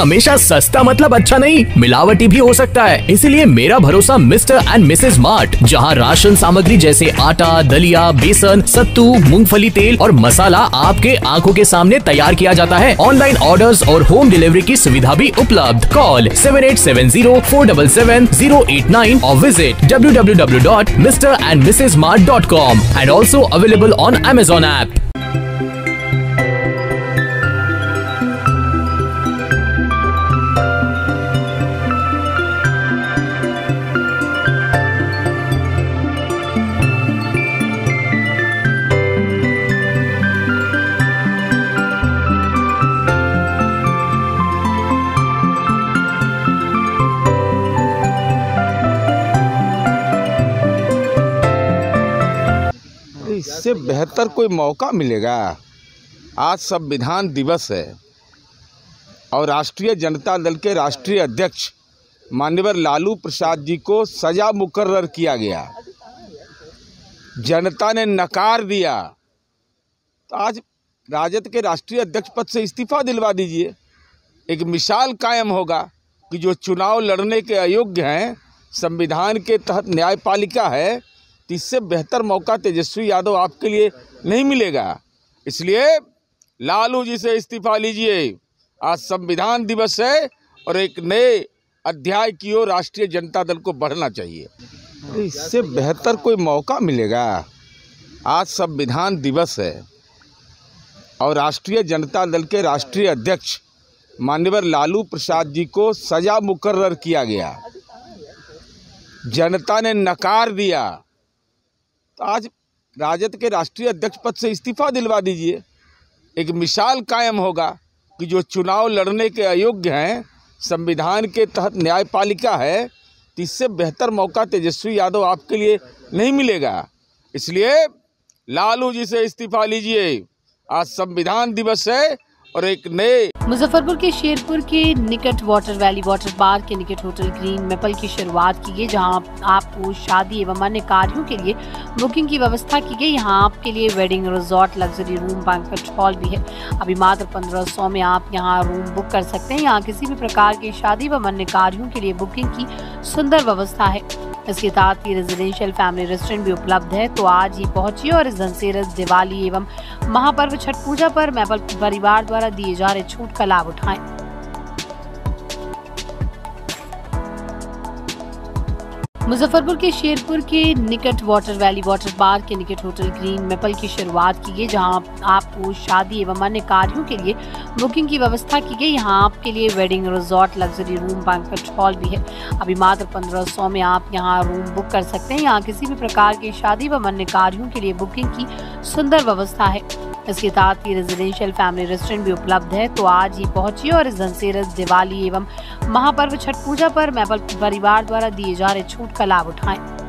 हमेशा सस्ता मतलब अच्छा नहीं, मिलावटी भी हो सकता है। इसीलिए मेरा भरोसा मिस्टर एंड मिसेज मार्ट, जहाँ राशन सामग्री जैसे आटा, दलिया, बेसन, सत्तू, मूंगफली तेल और मसाला आपके आँखों के सामने तैयार किया जाता है। ऑनलाइन ऑर्डर और होम डिलीवरी की सुविधा भी उपलब्ध। Call seven eight seven zero four double seven zero eight nine और visit W W W dot Mr and Mrs Mart dot com and also available on Amazon app इससे बेहतर कोई मौका मिलेगा। आज संविधान दिवस है। और राष्ट्रीय जनता दल के राष्ट्रीय अध्यक्ष मान्यवर लालू प्रसाद जी को सजा मुकर्र किया गया। जनता ने नकार दिया। तो आज राजद के राष्ट्रीय अध्यक्ष पद से इस्तीफा दिलवा दीजिए। एक मिसाल कायम होगा कि जो चुनाव लड़ने के अयोग्य हैं, संविधान के तहत न्यायपालिका है तो इससे बेहतर मौका तेजस्वी यादव आपके लिए नहीं मिलेगा। इसलिए लालू जी से इस्तीफा लीजिए। आज संविधान दिवस है और एक नए अध्याय की ओर राष्ट्रीय जनता दल को बढ़ना चाहिए। इससे बेहतर कोई मौका मिलेगा। आज संविधान दिवस है और राष्ट्रीय जनता दल के राष्ट्रीय अध्यक्ष मान्यवर लालू प्रसाद जी को सजा मुकर्र किया गया। जनता ने नकार दिया। तो आज राजद के राष्ट्रीय अध्यक्ष पद से इस्तीफा दिलवा दीजिए। एक मिसाल कायम होगा कि जो चुनाव लड़ने के अयोग्य हैं, संविधान के तहत न्यायपालिका है तो इससे बेहतर मौका तेजस्वी यादव आपके लिए नहीं मिलेगा। इसलिए लालू जी से इस्तीफा लीजिए। आज संविधान दिवस है और एक नए मुजफ्फरपुर के शेरपुर के निकट वाटर वैली वाटर पार्क के निकट होटल ग्रीन मेपल की शुरुआत की गई, जहाँ आपको शादी एवं अन्य कार्यों के लिए बुकिंग की व्यवस्था की गई। यहाँ आपके लिए wedding resort luxury room banquet hall भी है। अभी मात्र पंद्रह सौ में आप यहाँ रूम बुक कर सकते हैं। यहाँ किसी भी प्रकार के शादी एवं अन्य कार्यों के लिए बुकिंग की सुंदर व्यवस्था है। इसके साथ ही रेजिडेंशियल फैमिली रेस्टोरेंट भी उपलब्ध है। तो आज ही पहुंचिए और इस धनतेरस, दिवाली एवं महापर्व, छठ पूजा पर मैपल परिवार द्वारा दिए जा रहे छूट का लाभ उठाएँ। मुजफ्फरपुर के शेरपुर के निकट वाटर वैली वाटर पार्क के निकट होटल ग्रीन मेपल की शुरुआत की गई, जहाँ आपको शादी एवं अन्य कार्यों के लिए बुकिंग की व्यवस्था की गई। यहाँ आपके लिए wedding resort luxury room banquet hall भी है। अभी मात्र पंद्रह सौ में आप यहाँ रूम बुक कर सकते हैं। यहाँ किसी भी प्रकार की शादी एवं अन्य कार्यों के लिए बुकिंग की सुंदर व्यवस्था है। इसके साथ ही रेजिडेंशियल फैमिली रेस्टोरेंट भी उपलब्ध है। तो आज ही पहुंचिए और इस धनतेरस, दिवाली एवं महापर्व छठ पूजा पर मैपल परिवार द्वारा दिए जा रहे छूट का लाभ उठाएँ।